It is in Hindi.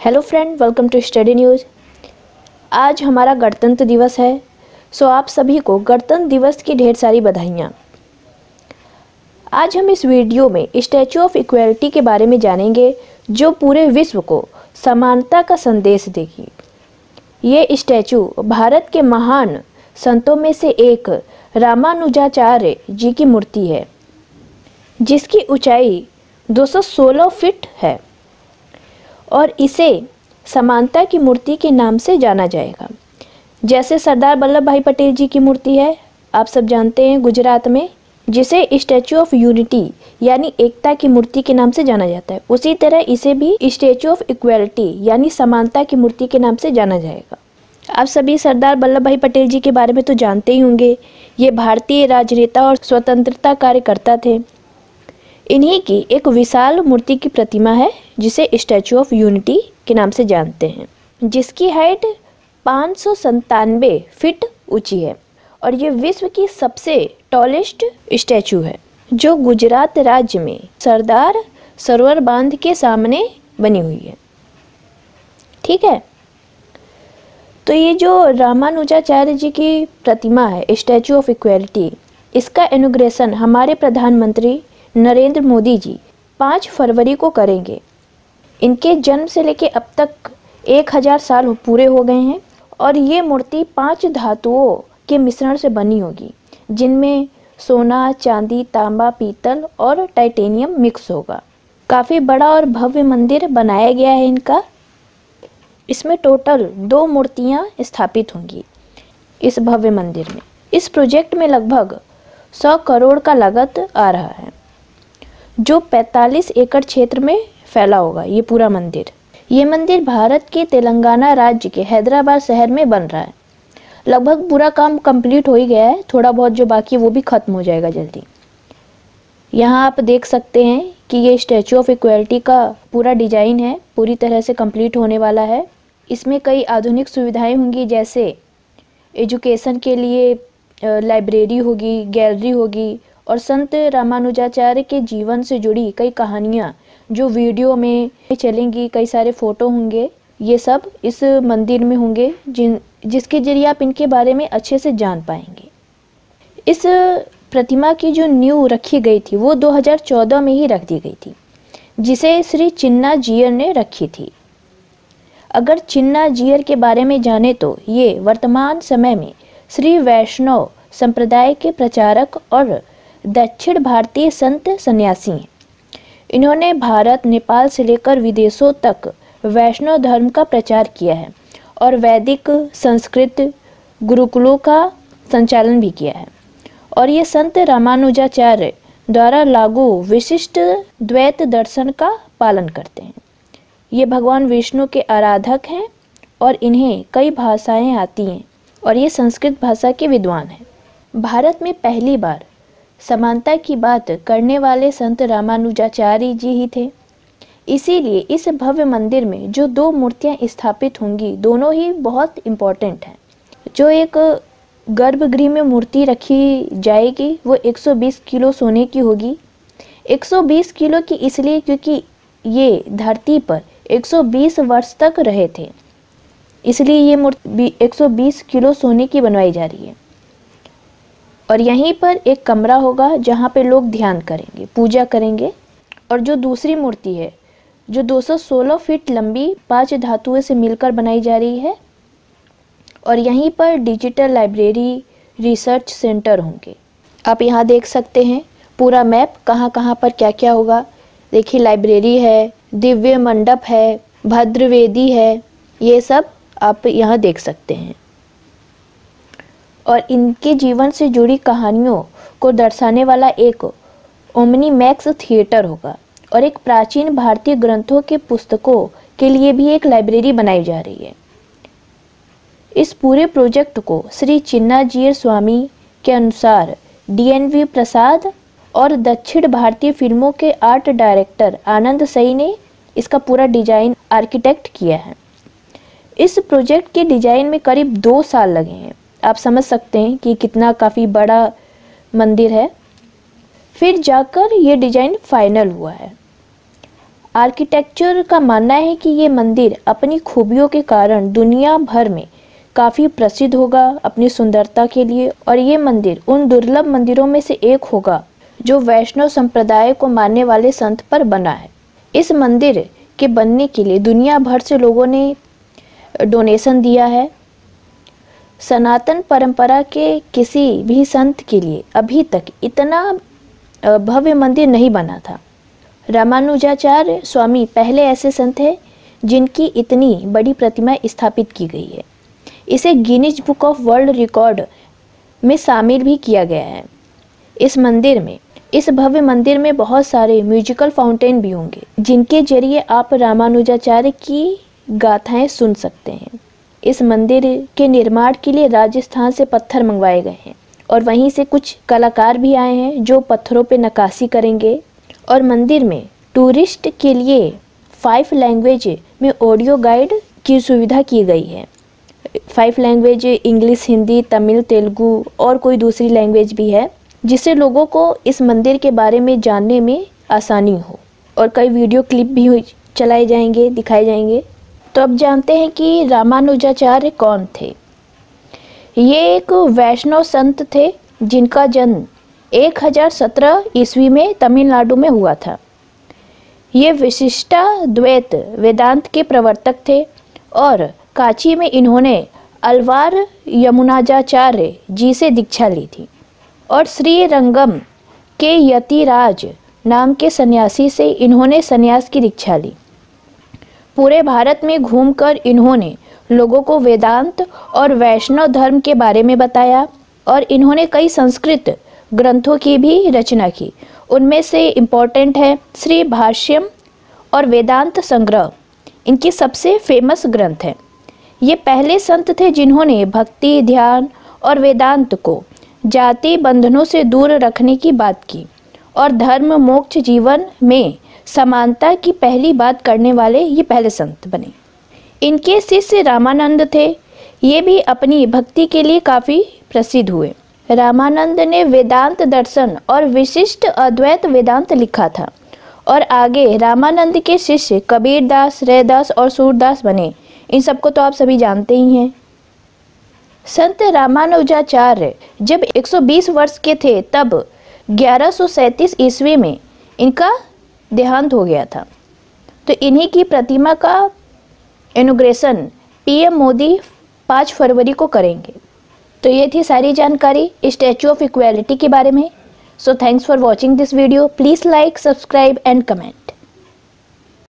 Hello friend welcome to study news आज हमारा गणतंत्र दिवस है सो आप सभी को गणतंत्र दिवस की ढेर सारी बधाइयाँ। आज हम इस वीडियो में स्टैचू ऑफ़ इक्वलिटी के बारे में जानेंगे, जो पूरे विश्व को समानता का संदेश देगी। ये स्टैचू भारत के महान संतों में से एक रामानुजाचार्य जी की मूर्ति है, जिसकी ऊंचाई 216 फीट है। और इसे समानता की मूर्ति के नाम से जाना जाएगा। जैसे सरदार वल्लभ भाई पटेल जी की मूर्ति है, आप सब जानते हैं गुजरात में, जिसे स्टैचू ऑफ़ यूनिटी यानी एकता की मूर्ति के नाम से जाना जाता है। उसी तरह इसे भी स्टैचू ऑफ़ इक्वलिटी यानी समानता की मूर्ति के नाम से जाना जाएगा। आप सभी सरदार वल्लभ भाई पटेल जी के बारे में तो जानते ही होंगे, ये भारतीय राजनेता और स्वतंत्रता कार्यकर्ता थे। इन्हीं की एक विशाल मूर्ति की प्रतिमा है, जिसे स्टैचू ऑफ़ यूनिटी के नाम से जानते हैं। जिसकी हाइट पाँच फीट ऊँची है और ये विश्व की सबसे टॉलेस्ट स्टैचू है, जो गुजरात राज्य में सरदार सरोवर बाँध के सामने बनी हुई है। ठीक है? तो ये जो रामानुजाचार्य जी की प्रतिमा है स्टैचू ऑफ़ इक्वलिटी इसका इनोग्रेशन हमारे प्रधानमंत्री नरेंद्र मोदी जी, पाँच फरवरी को करेंगे। इनके जन्म से लेके अब तक एक हज़ार साल पूरे हो गए हैं और ये मूर्ति पाँच धातुओं के मिश्रण से बनी होगी, जिनमें सोना, चांदी, तांबा, पीतल और टाइटेनियम मिक्स होगा। काफ़ी बड़ा और भव्य मंदिर बनाया गया है इनका। इसमें टोटल दो मूर्तियाँ स्थापित होंगी इस भव्य मंदिर में। इस प्रोजेक्ट में लगभग सौ करोड़ का लागत आ रहा है। जो 45 एकड़ क्षेत्र में फैला होगा, ये पूरा मंदिर। ये मंदिर भारत के तेलंगाना राज्य के हैदराबाद शहर में बन रहा है। लगभग पूरा काम कंप्लीट हो ही गया है, थोड़ा बहुत जो बाकी है वो भी खत्म हो जाएगा जल्दी। यहाँ आप देख सकते हैं कि ये स्टैचू ऑफ़ इक्वलिटी का पूरा डिज़ाइन है, पूरी तरह से कंप्लीट होने वाला है। इसमें कई आधुनिक सुविधाएँ होंगी, जैसे एजुकेशन के लिए लाइब्रेरी होगी, गैलरी होगी और संत रामानुजाचार्य के जीवन से जुड़ी कई कहानियाँ, जो वीडियो में चलेंगी, कई सारे फ़ोटो होंगे, ये सब इस मंदिर में होंगे, जिन, जिसके ज़रिए आप इनके बारे में अच्छे से जान पाएँगे। इस प्रतिमा की जो न्यू रखी गई थी, वो 2014 में ही रख दी गई थी, जिसे श्री चिन्ना जियर ने रखी थी। अगर चिन्ना जियर के बारे में जाने तो ये वर्तमान समय में श्री वैष्णव संप्रदाय के प्रचारक और दक्षिण भारतीय संत सन्यासी। इन्होंने भारत, नेपाल से लेकर विदेशों तक वैष्णव धर्म का प्रचार किया है और वैदिक, संस्कृत, गुरुकुलों का संचालन भी किया है। और ये संत रामानुजाचार्य द्वारा लागू विशिष्ट द्वैत दर्शन का पालन करते हैं। ये भगवान विष्णु के आराधक हैं और इन्हें कई भाषाएँ आती हैं और ये संस्कृत भाषा के विद्वान हैं। भारत में पहली बार समानता की बात करने वाले संत रामानुजाचार्य जी ही थे। इसीलिए इस भव्य मंदिर में जो दो मूर्तियाँ स्थापित होंगी, दोनों ही बहुत इम्पोर्टेंट हैं। जो एक गर्भगृह में मूर्ति रखी जाएगी, वो 120 किलो सोने की होगी। 120 किलो की इसलिए क्योंकि ये धरती पर 120 वर्ष तक रहे थे। इसलिए ये मूर्ति 120 किलो सोने की बनवाई जा रही है। और यहीं पर एक कमरा होगा जहाँ पे लोग ध्यान करेंगे, पूजा करेंगे। और जो दूसरी मूर्ति है, जो 216 फीट लंबी पाँच धातुओं से मिलकर बनाई जा रही है, और यहीं पर डिजिटल लाइब्रेरी रिसर्च सेंटर होंगे। आप यहाँ देख सकते हैं पूरा मैप कहाँ कहाँ पर क्या क्या होगा। देखिए, लाइब्रेरी है, दिव्य मंडप है, भद्रवेदी है, ये सब आप यहाँ देख सकते हैं। और इनके जीवन से जुड़ी कहानियों को दर्शाने वाला एक ओमनी मैक्स थिएटर होगा और एक प्राचीन भारतीय ग्रंथों के पुस्तकों के लिए भी एक लाइब्रेरी बनाई जा रही है। इस पूरे प्रोजेक्ट को श्री चिन्नाजीर स्वामी के अनुसार डीएनवी प्रसाद और दक्षिण भारतीय फ़िल्मों के आर्ट डायरेक्टर आनंद सई ने इसका पूरा डिज़ाइन आर्किटेक्ट किया है। इस प्रोजेक्ट के डिज़ाइन में करीब दो साल लगे हैं। आप समझ सकते हैं कि कितना काफ़ी बड़ा मंदिर है। फिर जाकर ये डिज़ाइन फाइनल हुआ है। आर्किटेक्चर का मानना है कि ये मंदिर अपनी खूबियों के कारण दुनिया भर में काफ़ी प्रसिद्ध होगा अपनी सुंदरता के लिए और ये मंदिर उन दुर्लभ मंदिरों में से एक होगा जो वैष्णव संप्रदाय को मानने वाले संत पर बना है। इस मंदिर के बनने के लिए दुनिया भर से लोगों ने डोनेशन दिया है। सनातन परंपरा के किसी भी संत के लिए अभी तक इतना भव्य मंदिर नहीं बना था। रामानुजाचार्य स्वामी पहले ऐसे संत हैं, जिनकी इतनी बड़ी प्रतिमा स्थापित की गई है। इसे Guinness book of world record में शामिल भी किया गया है। इस मंदिर में, इस भव्य मंदिर में बहुत सारे म्यूजिकल फाउंटेन भी होंगे, जिनके ज़रिए आप रामानुजाचार्य की गाथाएँ सुन सकते हैं। इस मंदिर के निर्माण के लिए राजस्थान से पत्थर मंगवाए गए हैं और वहीं से कुछ कलाकार भी आए हैं जो पत्थरों पे नक्काशी करेंगे। और मंदिर में टूरिस्ट के लिए फाइव लैंग्वेज में ऑडियो गाइड की सुविधा की गई है। Five language English, Hindi, Tamil, Telugu और कोई दूसरी लैंग्वेज भी है, जिससे लोगों को इस मंदिर के बारे में जानने में आसानी हो। और कई वीडियो क्लिप भी चलाए जाएँगे, दिखाए जाएँगे। तो अब जानते हैं कि रामानुजाचार्य कौन थे। ये एक वैष्णव संत थे जिनका जन्म 1017 ईस्वी में तमिलनाडु में हुआ था। ये विशिष्टा द्वैत वेदांत के प्रवर्तक थे और काची में इन्होंने अलवार यमुनाजाचार्य जी से दीक्षा ली थी और श्री रंगम के यतिराज नाम के सन्यासी से इन्होंने सन्यास की दीक्षा ली। पूरे भारत में घूमकर इन्होंने लोगों को वेदांत और वैष्णव धर्म के बारे में बताया और इन्होंने कई संस्कृत ग्रंथों की भी रचना की। उनमें से इम्पोर्टेंट है श्री भाष्यम और वेदांत संग्रह। इनकी सबसे फ़ेमस ग्रंथ है। ये पहले संत थे जिन्होंने भक्ति, ध्यान और वेदांत को जाति बंधनों से दूर रखने की बात की। और धर्म, मोक्ष जीवन में समानता की पहली बात करने वाले ये पहले संत बने। इनके शिष्य रामानंद थे। ये भी अपनी भक्ति के लिए काफ़ी प्रसिद्ध हुए। रामानंद ने वेदांत दर्शन और विशिष्ट अद्वैत वेदांत लिखा था और आगे रामानंद के शिष्य कबीरदास, रैदास और सूरदास बने। इन सबको तो आप सभी जानते ही हैं। संत रामानुजाचार्य जब 120 वर्ष के थे, तब ग्यारह ईस्वी में इनका देहांत हो गया था। तो इन्हीं की प्रतिमा का इनोग्रेशन पीएम मोदी पाँच फरवरी को करेंगे। तो ये थी सारी जानकारी स्टैचू ऑफ़ इक्वालिटी के बारे में। So thanks for watching this video please like subscribe and comment